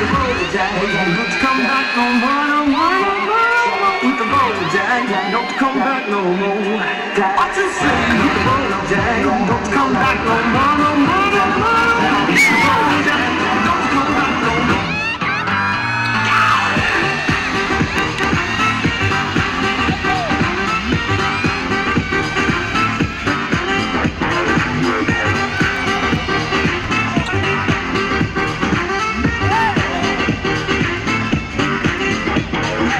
the road, Jack. Don't come back no more, no more, no more. With the road, Jack. Don't come back no more. What you say?